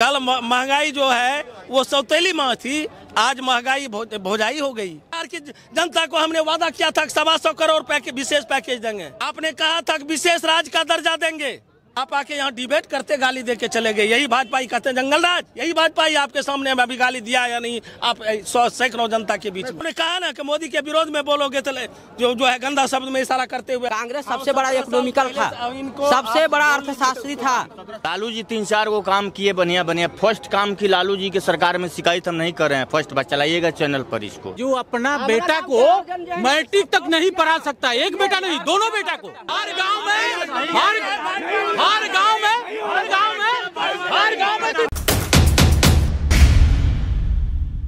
कल महँगाई जो है, वो सौतेली माँ थी। आज महँगाई भोजाई हो गई। बिहार की जनता को हमने वादा किया था सवा सौ करोड़ रुपए के विशेष पैकेज देंगे। आपने कहा था विशेष राज्य का दर्जा देंगे। आप आके यहाँ डिबेट करते गाली दे के चले गए यही भाजपा ही कहते हैं जंगल राज यही भाजपा ही आपके सामने में अभी गाली दिया या नहीं आप सौ सैकड़ों जनता के बीच में कहा ना कि मोदी के विरोध में बोलोगे तो जो जो है गंदा शब्द में इशारा करते हुए कांग्रेस सबसे बड़ा इकोनॉमिकल था सबसे बड़ा अर्थशास्त्री था लालू जी तीन चार गो काम किए बढ़िया बढ़िया फ़र्स्ट काम की लालू जी के सरकार में शिकायत हम नहीं कर रहे हैं फ़र्स्ट बार चलाइएगा चैनल पर इसको जो अपना बेटा को मैट्रिक तक नहीं पढ़ा सकता एक बेटा नहीं दोनों बेटा को हर गाँव में हर गाँव में हर गाँव में हर गाँव में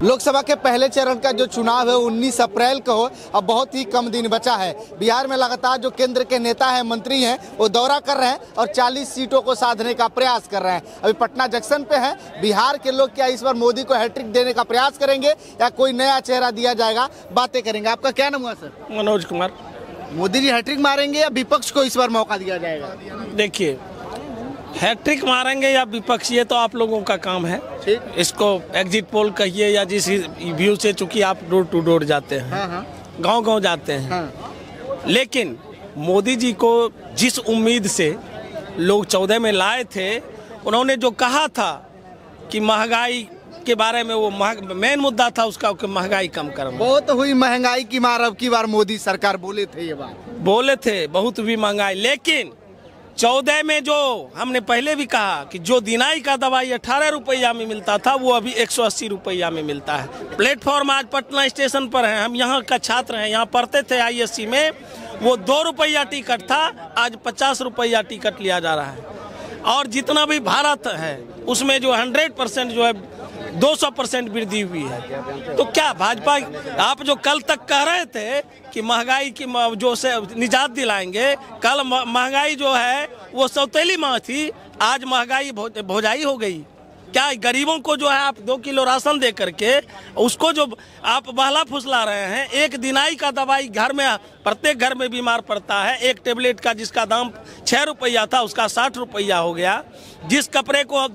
लोकसभा के पहले चरण का जो चुनाव है 19 अप्रैल को हो अब बहुत ही कम दिन बचा है। बिहार में लगातार जो केंद्र के नेता हैं मंत्री हैं वो दौरा कर रहे हैं और 40 सीटों को साधने का प्रयास कर रहे हैं। अभी पटना जंक्शन पे हैं। बिहार के लोग क्या इस बार मोदी को हैट्रिक देने का प्रयास करेंगे या कोई नया चेहरा दिया जाएगा? बातें करेंगे। आपका क्या नाम हुआ सर? मनोज कुमार। मोदी जी हैट्रिक मारेंगे या विपक्ष को इस बार मौका दिया जाएगा? देखिए हैट्रिक मारेंगे या विपक्ष ये तो आप लोगों का काम है। ठीक। इसको एग्जिट पोल कहिए या जिस व्यू से चूँकि आप डोर टू डोर जाते हैं। हाँ हाँ। गाँव गाँव जाते हैं। हाँ। लेकिन मोदी जी को जिस उम्मीद से लोग चौदह में लाए थे उन्होंने जो कहा था कि महँगाई के बारे में वो मेन मुद्दा था उसका कि महँगाई कम करना। बहुत हुई महँगाई की मार अब की बार मोदी सरकार बोले थे ये बात। बोले थे बहुत भी महँगाई। लेकिन चौदह में जो हमने पहले भी कहा कि जो दिनाई का दवाई अठारह रुपया में मिलता था, वो अभी एक सौ अस्सी रुपया में मिलता है। प्लेटफॉर्म आज पटना स्टेशन पर है। हम यहाँ का छात्र हैं। यहाँ पढ़ते थे आईएससी में। वो दो रुपया टिकट था। आज पचास रुपया टिकट लिया जा रहा है। और जितना भी भारत है, उसमें जो हंड्रेड परसेंट जो है 200 परसेंट वृद्धि हुई है। तो क्या भाजपा, आप जो कल तक कह रहे थे कि महँगाई की जो से निजात दिलाएँगे, कल महँगाई जो है, वो सौतेली माह थी, आज महँगाई भोजाई हो गई। क्या गरीबों को जो है आप दो किलो राशन दे करके, उसको जो आप बहला फुसला रहे हैं, एक दिनाई का दवाई घर में, प्रत्येक घर में बीमार पड़ता है, एक टेबलेट का जिसका दाम छः रुपया था, उसका साठ रुपया हो गया, जिस कपड़े को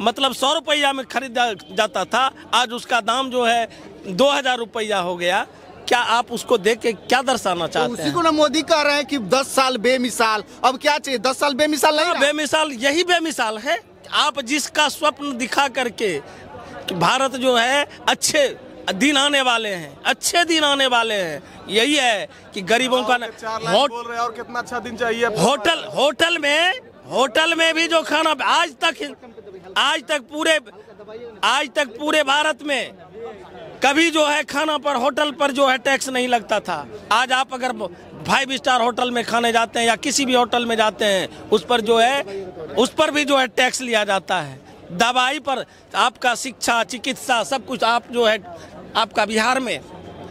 मतलब सौ रुपया में खरीदा जाता था। आज उसका दाम जो है दो हज़ार रुपया हो गया। क्या आप उसको देख के क्या दर्शाना तो चाहते उसी हैं? को ना मोदी कह रहे हैं कि 10 साल बेमिसाल अब क्या चाहिए? 10 साल बेमिसाल नहीं हाँ, रहा? बेमिसाल यही बेमिसाल है। आप जिसका स्वप्न दिखा करके कि भारत जो है अच्छे दिन आने वाले हैं अच्छे दिन आने वाले हैं। यही है कि गरीबों का न- चार लाख होट- बोल रहे और कितना अच्छा दिन चाहिए। होटल होटल में होटल में भी जो खाना आज तक आज तक पूरे, आज तक पूरे भारत में कभी जो है खाना पर, होटल पर जो है टैक्स नहीं लगता था। आज आप अगर फाइव स्टार होटल में खाने जाते हैं या किसी भी होटल में जाते हैं, उस पर जो है, उस पर भी जो है टैक्स लिया जाता है। दवाई पर आपका शिक्षा, चिकित्सा, सब कुछ आप जो है, आपका बिहार में,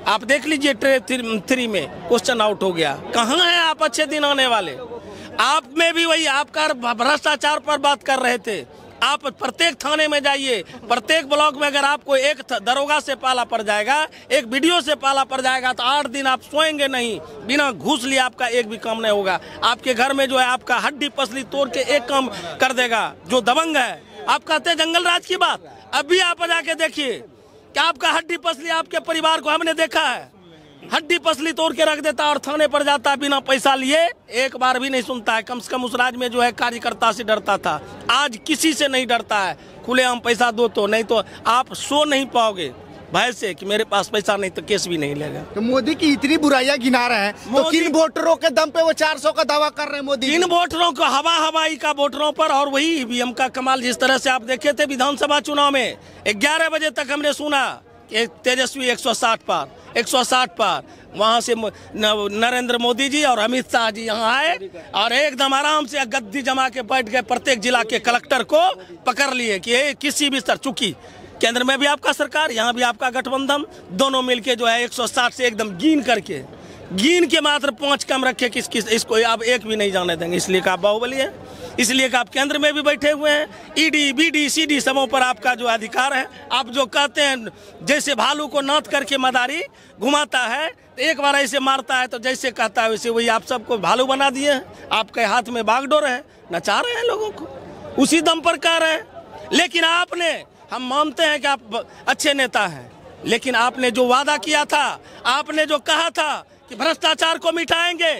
आप देख लीजिए ट्रे, थ्री थ्री में, क्वेश्चन आउट हो गया। कहाँ है आप अच्छे दिन आने वाले? आप में भी वही, आपका भ्रष्टाचार पर बात कर रहे थे। आप प्रत्येक थाने में जाइए, प्रत्येक ब्लॉक में अगर आपको एक दरोगा से पाला पड़ जाएगा, एक वीडियो से पाला पड़ जाएगा तो आठ दिन आप सोएँगे नहीं, बिना घूस लिए आपका एक भी काम नहीं होगा। आपके घर में जो है, आपका हड्डी पसली तोड़ के एक काम कर देगा, जो दबंग है। आप कहते हैं जंगल राज की बात? अभी आप जाके देखिए, कि आपका हड्डी पसली आपके परिवार को हमने देखा है। हड्डी पसली तोड़ के रख देता और थाने पर जाता बिना पैसा लिए। एक बार भी नहीं सुनता है। कम से कम उस राज में जो है कार्यकर्ता से डरता था। आज किसी से नहीं डरता है। खुले हम पैसा दो तो नहीं तो आप सो नहीं पाओगे। भय से कि मेरे पास पैसा नहीं तो केस भी नहीं लेगा तो मोदी की इतनी बुराइयाँ गिना रहे हैं तो किन वोटरों के दम पे वो 400 का दावा कर रहे हैं मोदी इन वोटरों को? हवा हवाई का वोटरों पर और वही ईवीएम का कमाल जिस तरह से आप देखे थे विधानसभा चुनाव में। 11 बजे तक हमने सुना। कि तेजस्वी 160 पार 160 पार। वहाँ से नरेंद्र मोदी जी और अमित शाह जी यहाँ आए और एकदम आराम से गद्दी जमा के बैठ गए प्रत्येक जिला के कलेक्टर को पकड़ लिए कि ये किसी भी स्तर चुकी केंद्र में भी आपका सरकार, यहाँ भी आपका गठबंधन, दोनों मिलके जो है 160 से एकदम गिन करके, गिन के मात्र पाँच कम रखे किस किस इसको आप एक भी नहीं जाने देंगे, इसलिए का आप बाहुबली है। इसलिए कि आप केंद्र में भी बैठे हुए हैं ईडी बीडी सीडी सबों पर आपका जो अधिकार है, आप जो कहते हैं, जैसे भालू को नाथ करके मदारी घुमाता है तो एक बार ऐसे मारता है तो जैसे कहता है वैसे वही आप सबको भालू बना दिए हैं। आपके हाथ में बागडोर है, नचा रहे हैं लोगों को। उसी दम पर कह रहे हैं। लेकिन आपने, हम मानते हैं कि आप अच्छे नेता हैं। लेकिन आपने जो वादा किया था, आपने जो कहा था कि भ्रष्टाचार को मिटाएँगे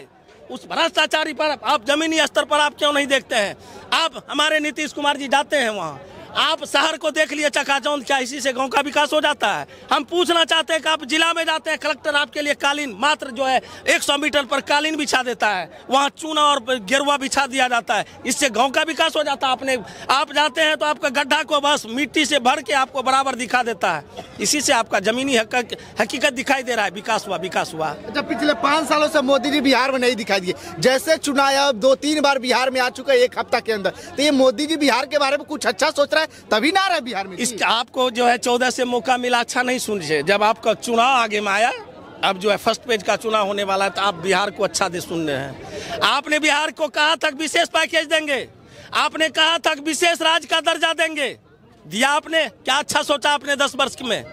उस भ्रष्टाचारी पर आप जमीनी स्तर पर आप क्यों नहीं देखते हैं? आप हमारे नीतीश कुमार जी जाते हैं वहाँ। आप शहर को देख लिए चकाचौंध, क्या इसी से गाँव का विकास हो जाता है? हम पूछना चाहते हैं कि आप जिला में जाते हैं, कलेक्टर आपके लिए कालीन मात्र जो है 100 मीटर पर कालीन बिछा देता है। वहाँ चूना और गेरुआ बिछा दिया जाता है। इससे गाँव का विकास हो जाता है। आपने, आप जाते हैं तो आपका गड्ढा को बस मिट्टी से भर के आपको बराबर दिखा देता है। इसी से आपका जमीनी हक- हकीकत दिखाई दे रहा है। विकास हुआ विकास हुआ। अच्छा पिछले पाँच सालों से मोदी जी बिहार में नहीं दिखाई दिए। जैसे चुनाव दो तीन बार बिहार में आ चुका है, एक हफ़्ता के अंदर। तो ये मोदी जी बिहार के बारे में कुछ अच्छा सोच रहा है, तभी ना रहा बिहार में इस आपको जो है चौदह से मौका मिला अच्छा नहीं सुनिए जब आपका चुनाव आगे में आया, अब जो है फ़र्स्ट पेज का चुनाव होने वाला है तो आप बिहार को अच्छा दे सुन रहे हैं। आपने बिहार को कहा था विशेष पैकेज देंगे। आपने कहा था विशेष राज्य का दर्जा देंगे। दिया आपने, क्या अच्छा सोचा आपने दस वर्ष में?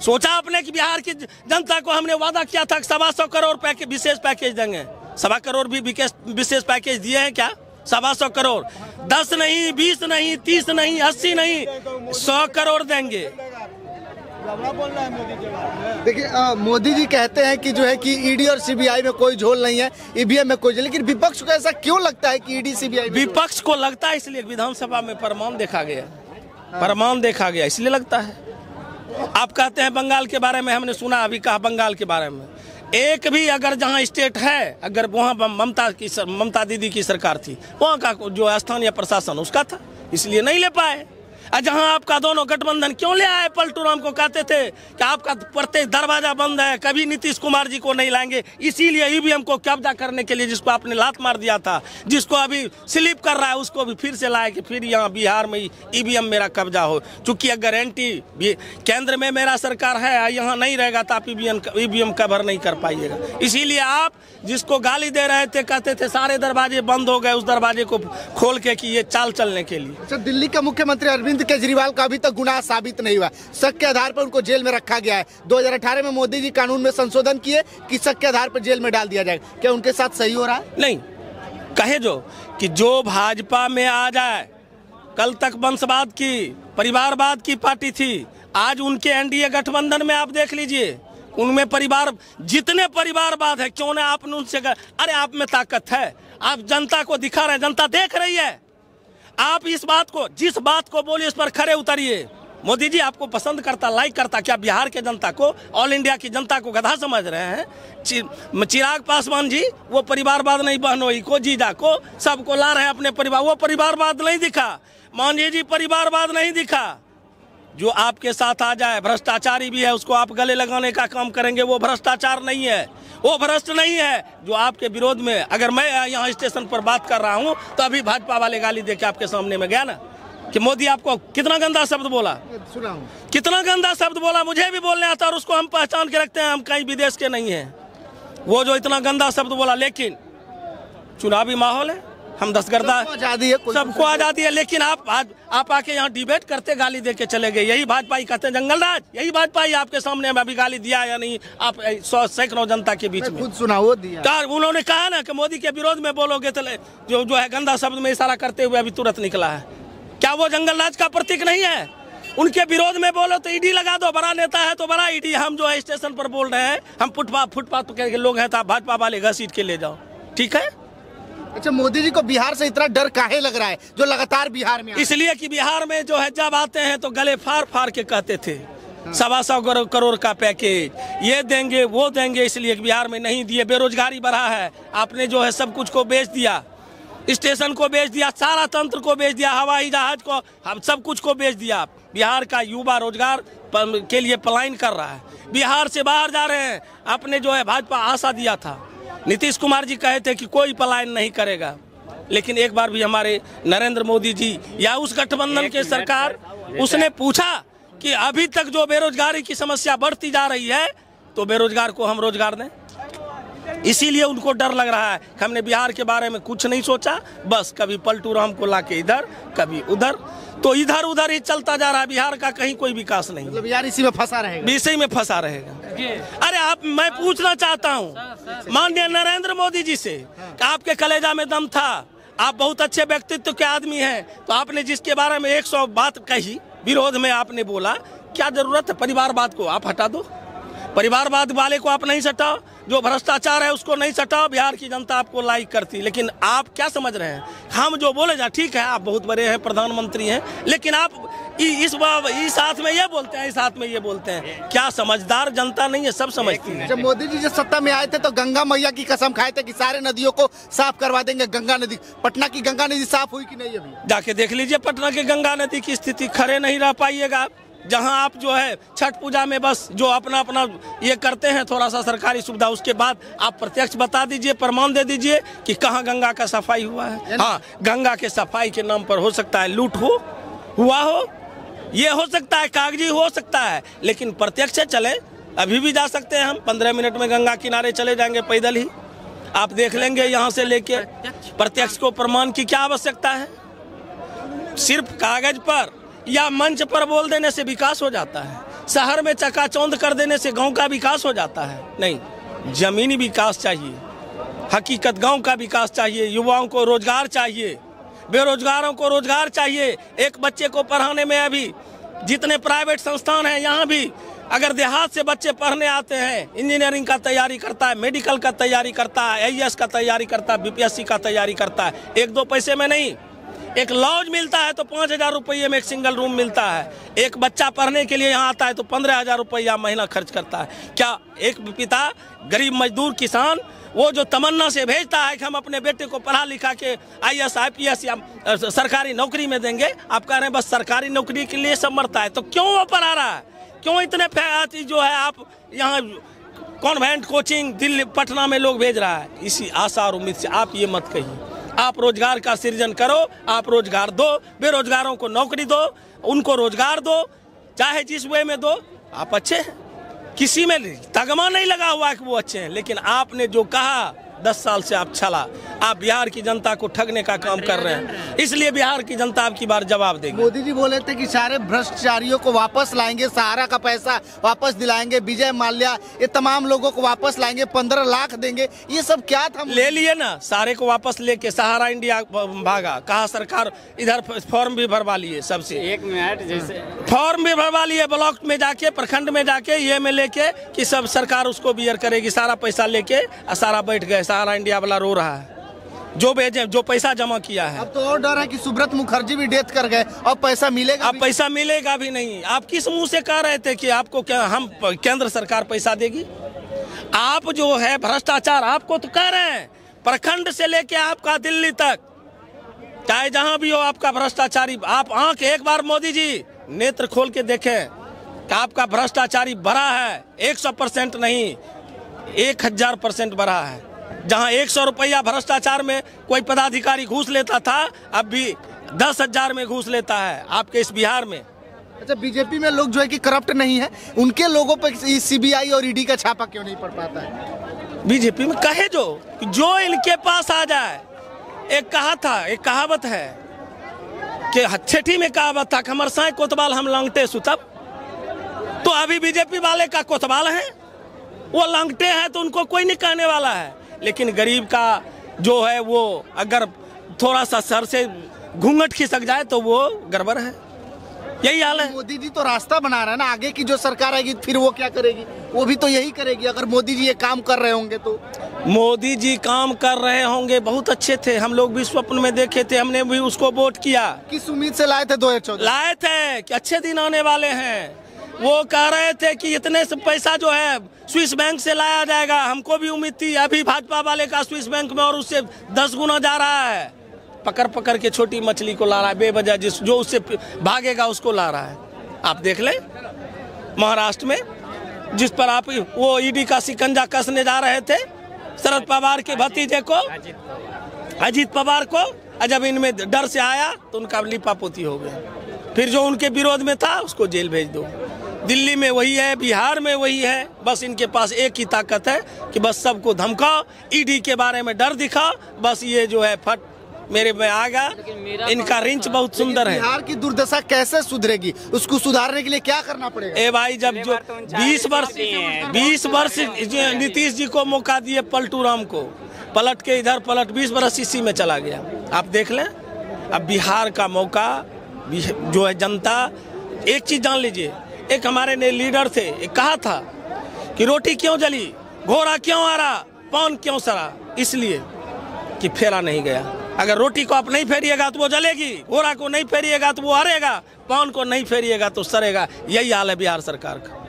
सोचा आपने कि बिहार की जनता को हमने वादा किया था सवा सौ करोड़ पैकेज विशेष पैकेज देंगे। सवा करोड़ भी विशेष पैकेज दिए हैं क्या? सवा सौ करोड़। दस नहीं बीस नहीं तीस नहीं अस्सी नहीं सौ करोड़ देंगे। देखिए मोदी जी कहते हैं कि जो है कि ईडी और सीबीआई में कोई झोल नहीं है ईवीएम में कोई झोल लेकिन विपक्ष को ऐसा क्यों लगता है कि ईडी सीबीआई विपक्ष को लगता है इसलिए विधानसभा में प्रमाण देखा गया प्रमाण देखा गया इसलिए लगता है। आप कहते हैं बंगाल के बारे में हमने सुना अभी कहा बंगाल के बारे में। एक भी अगर जहाँ स्टेट है, अगर वहाँ ममता की ममता दीदी की सरकार थी, वहाँ का जो स्थानीय प्रशासन, उसका था। इसलिए नहीं ले पाए। जहाँ आपका दोनों गठबंधन क्यों ले आए? पलटू राम को कहते थे कि आपका प्रत्येक दरवाज़ा बंद है, कभी नीतीश कुमार जी को नहीं लाएँगे। इसीलिए ईवीएम को कब्जा करने के लिए जिसको आपने लात मार दिया था, जिसको अभी स्लिप कर रहा है, उसको भी फिर से लाए कि फिर यहाँ बिहार में ईवीएम मेरा कब्जा हो। चूँकि अगर एंटी केंद्र में मेरा सरकार है, यहाँ नहीं रहेगा तो आप ईवीएम ईवीएम कवर नहीं कर पाइएगा। इसीलिए आप जिसको गाली दे रहे थे, कहते थे सारे दरवाजे बंद हो गए, उस दरवाजे को खोल के कि ये चाल चलने के लिए। अच्छा दिल्ली का मुख्यमंत्री अरविंद केजरीवाल का अभी तक गुनाह साबित नहीं हुआ। शक के आधार पर उनको जेल में रखा गया है। 2018 में मोदी जी कानून में संशोधन किए कि शक के आधार पर जेल में डाल दिया जाएगा क्या उनके साथ सही हो रहा है? नहीं। कहे जो कि जो भाजपा में आ जाए, कल तक वंशवाद की, परिवारवाद की पार्टी थी, आज उनके एनडीए गठबंधन में आप देख लीजिए, उनमें परिवार, जितने परिवारवाद है, क्यों ना आपने उनसे अरे आप में ताकत है। आप जनता को दिखा रहे जनता देख रही है। आप इस बात को, जिस बात को बोले उस पर खड़े उतरिए। मोदी जी, आपको पसंद करता लाइक करता क्या बिहार के जनता को ऑल इंडिया की जनता को गधा समझ रहे हैं? चि- चिराग पासवान जी, वो परिवारवाद नहीं बहनोई को जीजा को, सबको ला रहे हैं अपने परिवार, वो परिवारवाद नहीं दिखा। मांझी जी, परिवारवाद नहीं दिखा। जो आपके साथ आ जाए भ्रष्टाचारी भी है उसको आप गले लगाने का काम करेंगे वो भ्रष्टाचार नहीं है। वो भ्रष्ट नहीं है जो आपके विरोध में अगर मैं यहाँ स्टेशन पर बात कर रहा हूँ तो अभी भाजपा वाले गाली दे के आपके सामने में गया ना कि मोदी आपको कितना गंदा शब्द बोला? सुना कितना गंदा शब्द बोला? मुझे भी बोलने आता और उसको हम पहचान के रखते हैं हम कहीं विदेश के नहीं हैं। वो जो इतना गंदा शब्द बोला लेकिन चुनावी माहौल है। हम दसगर्दा सबको आज़ादी है, सबको आज़ादी है लेकिन आप आज आप आके यहाँ डिबेट करते गाली दे के चले गए। यही भाजपा ही कहते हैं। जंगल राज यही भाजपा ही आपके सामने में अभी गाली दिया या नहीं आप सौ सैकड़ों जनता के बीच में खुद सुना वो दिया। उन्होंने कहा ना कि मोदी के विरोध में बोलोगे तो जो जो है गंदा शब्द में इशारा करते हुए अभी तुरंत निकला है। क्या वो जंगल राज का प्रतीक नहीं है? उनके विरोध में बोलो तो ईडी लगा दो बड़ा नेता है तो बड़ा ईडी। हम जो है स्टेशन पर बोल रहे हैं हम फुटपाथ फुटपाथ के लोग हैं तो आप भाजपा वाले घसीट के ले जाओ। ठीक है? अच्छा मोदी जी को बिहार से इतना डर काहे लग रहा है, जो लगातार बिहार में? इसलिए कि बिहार में जो है, जब आते हैं तो गले फाड़ फाड़ के कहते थे, सवा सौ करोड़ का पैकेज, ये देंगे, वो देंगे, इसलिए बिहार में नहीं दिए, बेरोजगारी बढ़ा है, आपने जो है सब कुछ को बेच दिया, स्टेशन को बेच दिया, सारा तंत्र को बेच दिया, हवाई जहाज़ को, हम सब कुछ को बेच दिया बिहार का युवा रोज़गार के लिए पलायन कर रहा है, बिहार से बाहर जा रहे हैं, आपने जो है भाजपा आशा दिया था नीतीश कुमार जी कहे थे कि कोई पलायन नहीं करेगा। लेकिन एक बार भी हमारे नरेंद्र मोदी जी या उस गठबंधन के सरकार उसने पूछा कि अभी तक जो बेरोजगारी की समस्या बढ़ती जा रही है तो बेरोजगार को हम रोज़गार दें। इसीलिए उनको डर लग रहा है। कि हमने बिहार के बारे में कुछ नहीं सोचा। बस कभी पलटू राम को लाके इधर कभी उधर। तो इधर उधर ही चलता जा रहा है। बिहार का कहीं कोई विकास नहीं मतलब यार इसी में फंसा रहेगा। विषय में फंसा रहेगा। अरे आप मैं पूछना चाहता हूँ। माननीय नरेंद्र मोदी जी से कि आपके कलेजा में दम था। आप बहुत अच्छे व्यक्तित्व के आदमी हैं। तो आपने जिसके बारे में एक सौ बात कही विरोध में आपने बोला क्या ज़रूरत है परिवारवाद को? आप हटा दो। परिवारवाद वाले को आप नहीं सटाओ जो भ्रष्टाचार है उसको नहीं सटाओ बिहार की जनता आपको लाइक करती। लेकिन आप क्या समझ रहे हैं? हम जो बोले जा ठीक है आप बहुत बड़े हैं प्रधानमंत्री हैं लेकिन आप इस इस हाथ में ये बोलते हैं इस हाथ में ये बोलते हैं। क्या समझदार जनता नहीं है? सब समझती है। जब मोदी जी जब सत्ता में आए थे तो गंगा मैया की कसम खाए थे कि सारे नदियों को साफ़ करवा देंगे गंगा नदी। पटना की गंगा नदी साफ़ हुई कि नहीं अभी? जाके देख लीजिए पटना की गंगा नदी की स्थिति खड़े नहीं रह पाइएगा। जहाँ आप जो है छठ पूजा में बस जो अपना अपना ये करते हैं थोड़ा सा सरकारी सुविधा उसके बाद आप प्रत्यक्ष बता दीजिए प्रमाण दे दीजिए कि कहाँ गंगा का सफ़ाई हुआ है। हाँ गंगा के सफ़ाई के नाम पर हो सकता है लूट हो हुआ हो ये हो सकता है कागज़ी हो सकता है लेकिन प्रत्यक्ष चले अभी भी जा सकते हैं हम पंद्रह मिनट में गंगा किनारे चले जाएँगे पैदल ही। आप देख लेंगे यहाँ से लेके प्रत्यक्ष को प्रमाण की क्या आवश्यकता है? सिर्फ़ कागज़ पर। या मंच पर बोल देने से विकास हो जाता है। शहर में चकाचौंध कर देने से गाँव का विकास हो जाता है। नहीं, जमीनी विकास चाहिए। हकीकत गाँव का विकास चाहिए। युवाओं को रोज़गार चाहिए। बेरोजगारों को रोज़गार चाहिए। एक बच्चे को पढ़ाने में अभी जितने प्राइवेट संस्थान हैं, यहाँ भी अगर देहात से बच्चे पढ़ने आते हैं, इंजीनियरिंग का तैयारी करता है, मेडिकल का तैयारी करता है एईएस का तैयारी करता है बीपीएससी का तैयारी करता है। एक दो पैसे में नहीं एक लॉज मिलता है तो पाँच हज़ार रुपये में एक सिंगल रूम मिलता है। एक बच्चा पढ़ने के लिए यहाँ आता है तो पंद्रह हज़ार रुपया महीना खर्च करता है। क्या एक पिता, गरीब मजदूर किसान, वो जो तमन्ना से भेजता है कि हम अपने बेटे को पढ़ा लिखा के I S I P S या सरकारी नौकरी में देंगे, आप कह रहे हैं बस सरकारी नौकरी के लिए सब मरता है तो क्यों वो पढ़ा रहा है? क्यों इतने फै- जो है आप यहाँ कॉन्वेंट कोचिंग दिल्ली, पटना में लोग भेज रहा है? इसी आशा और उम्मीद से आप ये मत कहिए। आप रोज़गार का सृजन करो, आप रोज़गार दो, बेरोजगारों को नौकरी दो, उनको रोज़गार दो, चाहे जिस वे में दो, आप अच्छे हैं। किसी में तगमा नहीं लगा हुआ कि वो अच्छे हैं, लेकिन आपने जो कहा दस साल से आप छला। आप बिहार की जनता को ठगने का काम कर रहे हैं। इसलिए बिहार की जनता आपकी बार जवाब देगी। मोदी जी बोले थे कि सारे भ्रष्टाचारियों को वापस लाएँगे सहारा का पैसा वापस दिलाएँगे विजय माल्या ये तमाम लोगों को वापस लाएँगे पंद्रह लाख देंगे। ये सब क्या था ले लिए ना सारे को वापस लेके सहारा इंडिया भागा। कहा सरकार इधर फॉर्म भी भरवा लिए सबसे। एक मिनट जैसे फॉर्म भी भरवा लिए ब्लॉक में जाके प्रखंड में जाके ये में लेके कि सब सरकार उसको बियर करेगी सारा पैसा लेके और सारा बैठ गए सहारा इंडिया वाला रो रहा है। जो भेजे जो पैसा जमा किया है। अब तो और डर है कि सुब्रत मुखर्जी भी डेथ कर गए। और पैसा मिलेगा अब पैसा मिलेगा भी नहीं। आप किस मुँह से कह रहे थे कि आपको क्या हम केंद्र सरकार पैसा देगी? आप जो है भ्रष्टाचार आपको तो कह रहे हैं प्रखंड से लेके आपका दिल्ली तक। चाहे जहाँ भी हो आपका भ्रष्टाचारी आप आँख एक बार मोदी जी नेत्र खोल के देखें कि आपका भ्रष्टाचारी बढ़ा है। एक परसेंट नहीं एक हज़ार परसेंट बढ़ा है। जहाँ एक सौ रुपया भ्रष्टाचार में कोई पदाधिकारी घूस लेता था अब भी दस हज़ार में घूस लेता है आपके इस बिहार में। अच्छा बीजेपी में लोग जो है कि करप्ट नहीं है उनके लोगों पर सीबीआई और ईडी का छापा क्यों नहीं पड़ पाता है? बीजेपी में कहे जो जो इनके पास आ जाए एक कहा था एक कहावत है कि छठी में कहावत था हमर साय कोतवाल हम लंगटे सुतब तो अभी बीजेपी वाले का कोतवाल है? वो लंगटे हैं तो उनको कोई नहीं कहने वाला है। लेकिन गरीब का जो है वो अगर थोड़ा सा सर से घूंघट खिसक जाए तो वो गड़बड़ है। यही हाल है। मोदी जी तो रास्ता बना रहे हैं ना आगे की जो सरकार आएगी फिर वो क्या करेगी? वो भी तो यही करेगी अगर मोदी जी ये काम कर रहे होंगे तो। मोदी जी काम कर रहे होंगे बहुत अच्छे थे। हम लोग भी स्वप्न में देखे थे हमने भी उसको वोट किया। किस उम्मीद से लाए थे दो हज़ार चौदह? लाए थे कि अच्छे दिन आने वाले हैं। वो कह रहे थे कि इतने से पैसा जो है, स्विस बैंक से लाया जाएगा। हमको भी उम्मीद थी, अभी भाजपा वाले का स्विस बैंक में और उससे दस गुना जा रहा है। पकड़ पकड़ के छोटी मछली को ला रहा है, बेवजह जिस, जो उससे भागेगा उसको ला रहा है। आप देख लें, महाराष्ट्र में जिस पर आप, वो ईडी का सिकंजा कसने जा रहे थे, शरद पवार के भतीजे को, अजीत पवार को जब इनमें डर से आया तो उनका लिपापोती हो गया। फिर जो उनके विरोध में था, उसको जेल भेज दो। दिल्ली में वही है बिहार में वही है। बस इनके पास एक ही ताकत है कि बस सबको धमकाओ ईडी के बारे में डर दिखाओ बस ये जो है फट मेरे में आ गया। इनका रिंच बहुत सुंदर है। बिहार की दुर्दशा कैसे सुधरेगी? उसको सुधारने के लिए क्या करना पड़ेगा? ए भाई जब जो बीस वर्ष बीस वर्ष नीतीश जी को मौका दिए पलटू राम को। पलट के इधर पलट बीस बरस इसी में चला गया। आप देख लें अब बिहार का मौका जो है जनता एक चीज़ जान लीजिए एक हमारे नए लीडर थे, एक कहा था कि रोटी क्यों जली? घोड़ा क्यों आ रहा? पौन क्यों सरा? इसलिए कि फेरा नहीं गया। अगर रोटी को आप नहीं फेरिएगा तो वो जलेगी, घोड़ा को नहीं फेरिएगा तो वो हरेगा पौन को नहीं फेरिएगा तो सरेगा। यही हाल है बिहार सरकार का।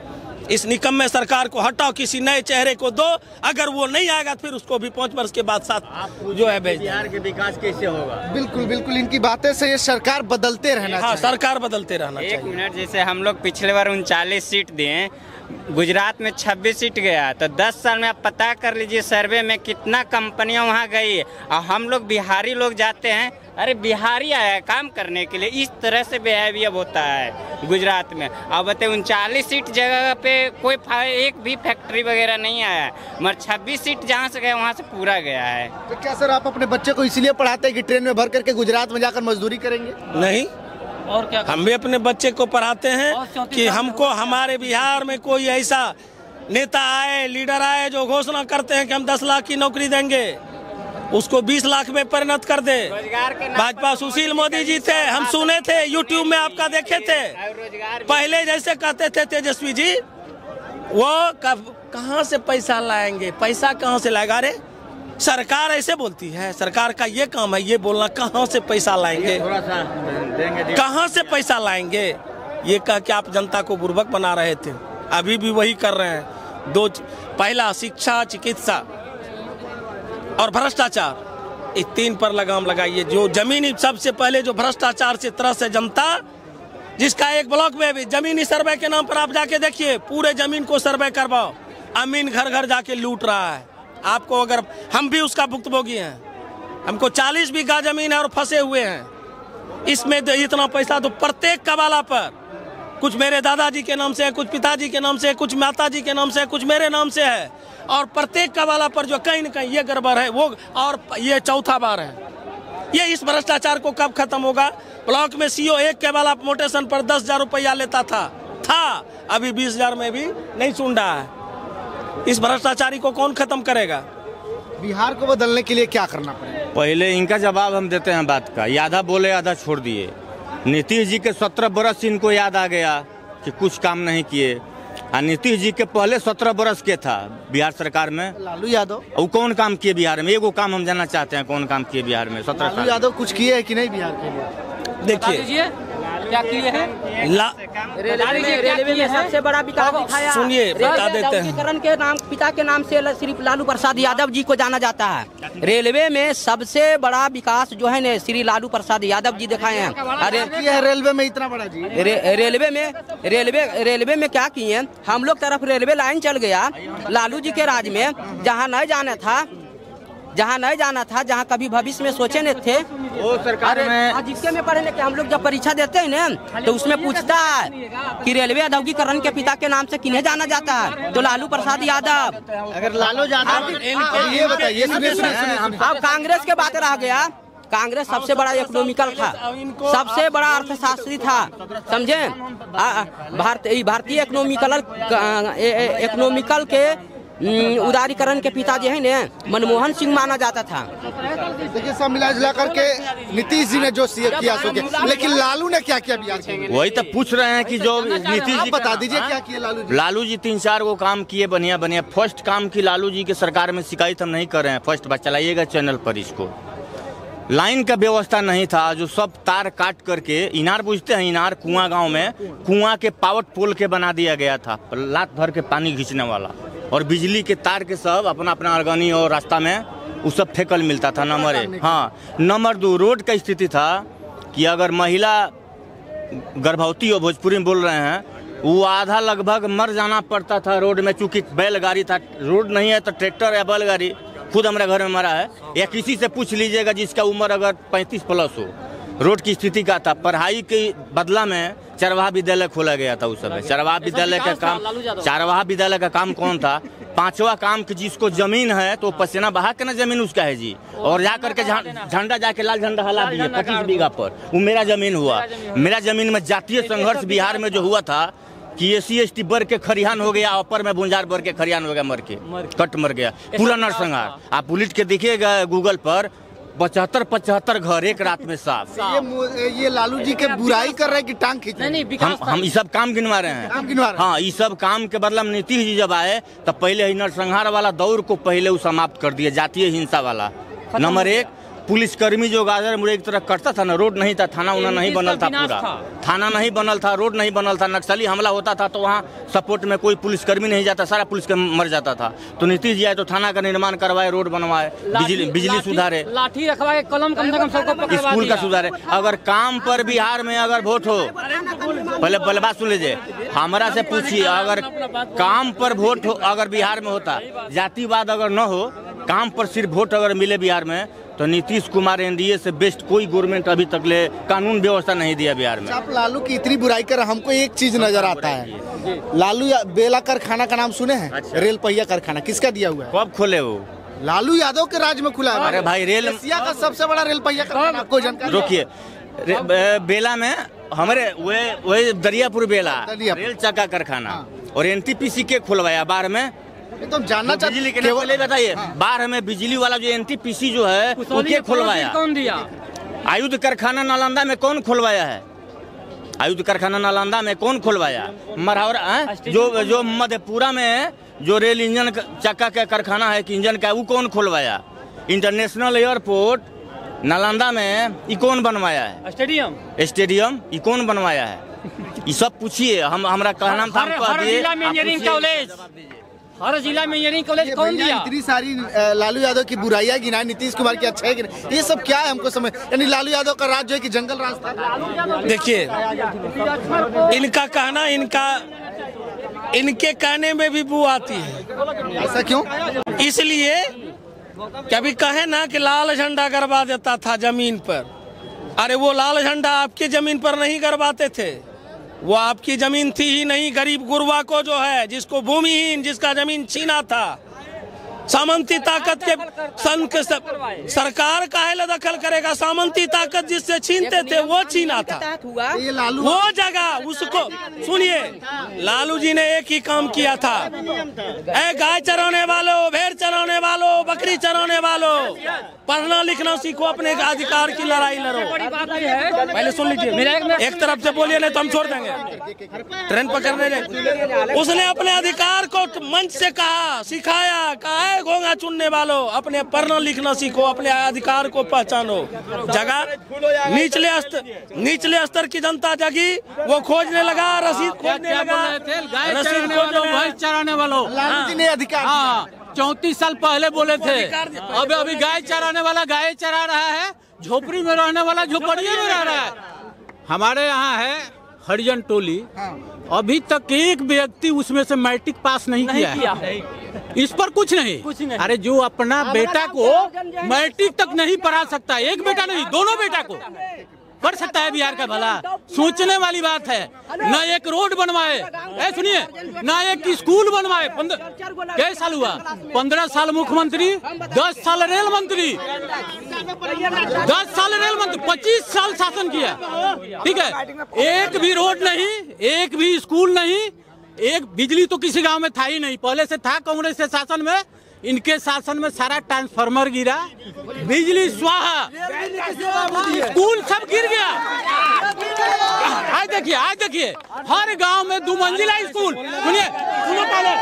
इस निकम में सरकार को हटाओ किसी नए चेहरे को दो। अगर वो नहीं आएगा तो फिर उसको भी पाँच वर्ष के बाद साथ जो है भेज बिहार के विकास कैसे होगा? बिल्कुल बिल्कुल इनकी बातें से ये सरकार बदलते रहना हाँ चाहिए। सरकार बदलते रहना एक मिनट जैसे हम लोग पिछले बार उनचालीस सीट दिए गुजरात में 26 सीट गया तो 10 साल में आप पता कर लीजिए सर्वे में कितना कंपनियाँ वहाँ गई और हम लोग बिहारी लोग जाते हैं। अरे बिहारी आया है काम करने के लिए। इस तरह से बिहेवियर होता है गुजरात में। अब बताए उनचालीस सीट जगह पे कोई एक भी फैक्ट्री वगैरह नहीं आया है। मगर छब्बीस सीट जहाँ से गए वहाँ से पूरा गया है। तो क्या सर आप अपने बच्चे को इसलिए पढ़ाते हैं कि ट्रेन में भर करके गुजरात में जाकर मजदूरी करेंगे? नहीं। और क्या हम भी अपने बच्चे को पढ़ाते हैं कि हमको हमारे बिहार में कोई ऐसा नेता आए लीडर आए जो घोषणा करते हैं कि हम दस लाख की नौकरी देंगे उसको बीस लाख में परिणत कर दे। रोज़गार के नाम भाजपा सुशील मोदी जी थे हम सुने थे यूट्यूब में आपका देखे थे। पहले जैसे कहते थे तेजस्वी जी वो कब कहाँ से पैसा लाएँगे? पैसा कहाँ से लाएगा? अरे सरकार ऐसे बोलती है सरकार का ये काम है ये बोलना कहाँ से पैसा लाएँगे? कहाँ से पैसा लाएँगे? ये कह के आप जनता को बुर्बक बना रहे थे। अभी भी वही कर रहे हैं। दो पहला शिक्षा चिकित्सा और भ्रष्टाचार। इस तीन पर लगाम लगाइए। जो जमीनी सबसे पहले जो भ्रष्टाचार से त्रस्त है जनता जिसका एक ब्लॉक में भी जमीनी सर्वे के नाम पर आप जाके देखिए पूरे ज़मीन को सर्वे करवाओ। अमीन घर घर जाके लूट रहा है। आपको अगर हम भी उसका भुक्तभोगी हैं, हमको 40 बीघा ज़मीन है और फंसे हुए हैं, इसमें तो इतना पैसा तो प्रत्येक कबाला पर। कुछ मेरे दादाजी के नाम से है, कुछ पिताजी के नाम से है, कुछ माता जी के नाम से है, कुछ मेरे नाम से है। और प्रत्येक कबाला पर जो कहीं ना कहीं ये गड़बड़ है, वो और ये चौथा बार है। ये इस भ्रष्टाचार को कब खत्म होगा? ब्लॉक में सीओ एक के वाला मोटेशन पर दस हज़ार रुपया लेता था। था, अभी बीस हज़ार में भी नहीं सुन रहा है। इस भ्रष्टाचारी को कौन खत्म करेगा? बिहार को बदलने के लिए क्या करना पड़ेगा? पहले इनका जवाब हम देते हैं बात का। आधा बोले आधा छोड़ दिए। नीतीश जी के सत्रह बरस इनको याद आ गया कि कुछ काम नहीं किए। और नीतीश जी के पहले सत्रह बरस के था बिहार सरकार में। लालू यादव। वो कौन काम किए बिहार में? एगो काम हम जानना चाहते हैं कौन काम किए बिहार में सत्रह लालू यादव कुछ किए हैं कि नहीं बिहार के लिए? देखिए क्या किए हैं? रेलवे में रेलवे में सबसे बड़ा विकास दिखाया। सुनिए, बता देते हैं। के नाम पिता के नाम से सिर्फ़ लालू प्रसाद यादव जी को जाना जाता है। रेलवे में सबसे बड़ा विकास जो है ना श्री लालू प्रसाद यादव जी दिखाए हैं। अरे रेलवे में इतना बड़ा जी? रे, रेलवे में रेलवे रेलवे में क्या किए हम लोग तरफ़ रेलवे लाइन चल गया लालू जी के राज में जहाँ नहीं जाना था जहाँ नहीं जाना था जहाँ कभी भविष्य में सोचे नहीं थे। वो सरकार में हाँ, जिसके में पढ़े लिखे हम लोग जब परीक्षा देते हैं ना तो उसमें पूछता है कि रेलवे औद्योगिकरण के पिता के नाम से किन्हें जाना जाता है? तो लालू प्रसाद यादव। अगर लालू यादव अब सुनिए सुनिए सुनिए अब कांग्रेस के बात रह गया। कांग्रेस सबसे बड़ा इकोनॉमिकल था। सबसे बड़ा अर्थशास्त्री था। समझे? भारतीय इकोनॉमिकल इकोनॉमिकल के उदारीकरण के पिता जो है ने मनमोहन सिंह माना जाता था। देखिए सब मिला जुला करके नीतीश जी ने जो सी- किया सो लेकिन लालू ने क्या किया बिहार वही तो पूछ रहे हैं कि जो नीतीश जी बता दीजिए? क्या किया लालू जी? लालू जी तीन चार वो काम किए बढ़िया बढ़िया। फ़र्स्ट काम की लालू जी के सरकार में शिकायत हम नहीं कर रहे हैं। फ़र्स्ट बार चलाइएगा चैनल पर इसको। लाइन का व्यवस्था नहीं था जो सब तार काट करके इनार बुझते हैं इनार कुआँ गाँव में कुआँ के पावर पोल के बना दिया गया था लात भर के पानी खींचने वाला। और बिजली के तार के सब अपना अपना अर्गनी और रास्ता में वो सब फेंकल मिलता था नंबर एक। हाँ नंबर दो, रोड का स्थिति था कि अगर महिला गर्भवती और भोजपुरी में बोल रहे हैं, वो आधा लगभग मर जाना पड़ता था रोड में, चूँकि बैलगाड़ी था। रोड नहीं है तो ट्रैक्टर या बैलगाड़ी खुद हमारे घर में मरा है। या किसी से पूछ लीजिएगा जिसका उम्र अगर 35 प्लस हो, रोड की स्थिति का था। पढ़ाई के बदला में चरवाहा विद्यालय खोला गया था उस समय। चरवाहा विद्यालय का काम चरवाहा विद्यालय का काम कौन था? पांचवा काम कि जिसको ज़मीन है तो पसीना बहा के ना ज़मीन उसका है जी। और जा करके झंडा जाके लाल झंडा हला दिए पच्चीस बीघा पर। वो मेरा ज़मीन हुआ। मेरा ज़मीन में जातीय संघर्ष बिहार में जो हुआ था कि एस सी एस टी बर के खरिहान हो गया अपर में बुंजार बर के खरिहान हो गया मर के। कट मर गया। पूरा नरसंहार। आप पुलिस के देखिएगा गूगल पर पचहत्तर पचहत्तर घर एक रात में साफ़। ये ये लालू जी के बुराई कर रहे हैं कि टांग खींच नहीं हैं? हम हम ये सब काम गिनवा रहे हैं। काम गिनवा रहे हैं। हाँ ये सब काम के बदला में नीतीश जी जब आए तब पहले ही नरसंहार वाला दौर को पहले वो समाप्त कर दिए जातीय हिंसा वाला। नंबर एक पुलिसकर्मी जो गाजर मुड़े एक तरह करता था ना रोड नहीं था थाना उना नहीं बनल था पूरा। थाना नहीं बनल था रोड नहीं बनल था नक्सली हमला होता था तो वहाँ सपोर्ट में कोई पुलिसकर्मी नहीं जाता सारा पुलिस मर जाता था। तो नीतीश जी आए तो थाना का निर्माण करवाए रोड बनवाए बिजली बिजली सुधारे। लाठी रखवाए कलम कम से कम सबको स्कूल का। सुधारे। अगर काम पर बिहार में अगर वोट हो पहले पहले बात सुन लीजिए। हमारा से पूछिए अगर काम पर वोट हो अगर बिहार में होता जातिवाद अगर न हो काम पर सिर्फ़ वोट अगर मिले बिहार में तो नीतीश कुमार एनडीए से बेस्ट कोई गवर्नमेंट अभी तक ले कानून व्यवस्था नहीं दिया बिहार में आप लालू की इतनी बुराई कर हमको एक चीज़ नज़र आता है। लालू या- बेला कारखाना का नाम सुने हैं? अच्छा। रेल पहिया कारखाना किसका दिया हुआ है? कब खोले वो? लालू यादव के राज में खुला है। अरे भाई रेल एशिया का सबसे बड़ा रेल पहिया कारखाना आपको जानकारी रोकिए। बेला में हमारे वे वही दरियापुर बेला रेल चक्का कारखाना। और एनटीपीसी के खुलवाया बार में ये तो हम जानना चाहते बिजली के बताइए बारह में बिजली वाला जो एनटीपीसी जो है वो के खुलवाया? कौन दिया? आयुध कारखाना नालंदा में कौन खुलवाया है? आयुध कारखाना नालंदा में कौन खुलवाया? मरहौरा हाँ? जो जो मधेपुरा में जो रेल इंजन चक्का का कारखाना है कि इंजन का वो कौन खुलवाया? इंटरनेशनल एयरपोर्ट नालंदा में ये कौन बनवाया है? स्टेडियम। स्टेडियम ये कौन बनवाया है? ये सब पूछिए हम हमारा कहना था हर हम हर जिला इंजीनियरिंग कॉलेज हर जिला में इंजीनियरिंग कॉलेज कौन दिया? इतनी सारी लालू यादव की बुराइयाँ गिनाए नीतीश कुमार की अच्छाई गिनाए ये सब क्या है हमको समझ यानी लालू यादव का राज जो है कि जंगल राज था देखिए इनका कहना इनका इनके कहने में भी बू आती है। ऐसा क्यों? इसलिए कभी कहे ना कि लाल झंडा गड़बा देता था ज़मीन पर। अरे वो लाल झंडा आपके ज़मीन पर नहीं गड़बाते थे। वो आपकी ज़मीन थी ही नहीं, गरीब गुरबा को जो है, जिसको भूमिहीन, जिसका ज़मीन छीना था। सामंती ताकत के संघ के सब, सरकार काहे दखल करेगा। सामंती ताकत जिससे छीनते थे वो छीना था। वो जगह उसको सुनिए लालू जी ने एक ही काम किया था। ए गाय चराने वालों भेड़ चराने वालों बकरी चराने वालों पढ़ना लिखना सीखो अपने अधिकार की लड़ाई लड़ो। पहले सुन लीजिए। एक तरफ़ से बोलिए नहीं तो हम छोड़ देंगे। ट्रेन पकड़ने उसने अपने अधिकार को मंच से कहा सिखाया कहा है घोंगा चुनने वालों अपने पढ़ना लिखना सीखो अपने अधिकार को पहचानो। जगह निचले स्तर निचले स्तर की जनता जगी वो खोजने लगा रसीद खोजने लगा। रसीद चराने खोजने वालों चराने वालों। ने अधिकार। हाँ चौतीस साल पहले बोले थे। दिया। अभी अभी गाय चराने वाला गाय चरा रहा है झोपड़ी में रहने वाला झोपड़िए में रह रहा है। हमारे यहाँ है हरिजन टोली। अभी तक एक व्यक्ति उसमें से मैट्रिक पास नहीं, किया, है। इस पर कुछ नहीं। कुछ नहीं। अरे जो अपना बेटा को मैट्रिक तक नहीं पढ़ा सकता एक बेटा नहीं दोनों बेटा को। कर सकता है बिहार का भला। सोचने वाली बात है न एक रोड बनवाए। सुनिए न एक स्कूल बनवाए। कई साल हुआ? पंद्रह साल मुख्यमंत्री दस साल रेल मंत्री। दस साल रेल मंत्री पच्चीस साल शासन किया। ठीक है? एक भी रोड नहीं एक भी स्कूल नहीं एक बिजली तो किसी गाँव में था ही नहीं। पहले से था कांग्रेस के शासन में, इनके शासन में सारा ट्रांसफार्मर गिरा। बिजली, स्वाहा, स्कूल सब गिर गया। आज देखिए आज देखिए, हर गाँव में दो मंजिला स्कूल। सुनिए, सुनो पहले।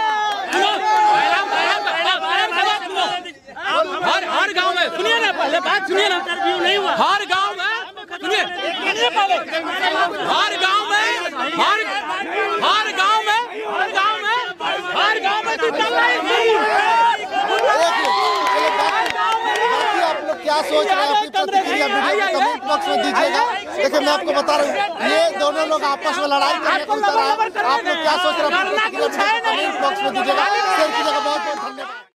हर हर गाँव में, सुनिए ना पहले बात, सुनिए ना। हर गाँव में, सुनिए। हर गाँव में, हर हर गाँव हर गाँव तो है क्या सोच रहे हैं प्रतिक्रिया वीडियो के कमेंट बॉक्स में दीजिएगा देखिए मैं आपको बता रहा हूँ ये दोनों लोग आपस में लड़ाई करने रहे उतर रहा आप लोग क्या सोच रहे हैं प्रतिक्रिया कमेंट बॉक्स में दीजिएगा बहुत बहुत धन्यवाद